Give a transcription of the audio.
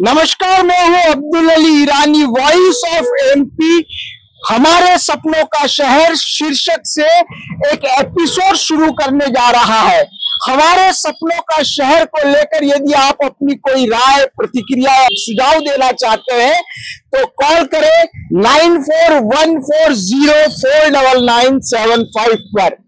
नमस्कार, मैं हूँ Abdul Ali Irani voice of MP हमारे सपनों का शहर शीर्षक से एक एपिसोड शुरू करने जा रहा है। हमारे सपनों का शहर को लेकर यदि आप अपनी कोई राय, प्रतिक्रिया सुझाव देना चाहते हैं तो कॉल करें nine four one four zero four double nine seven five पर।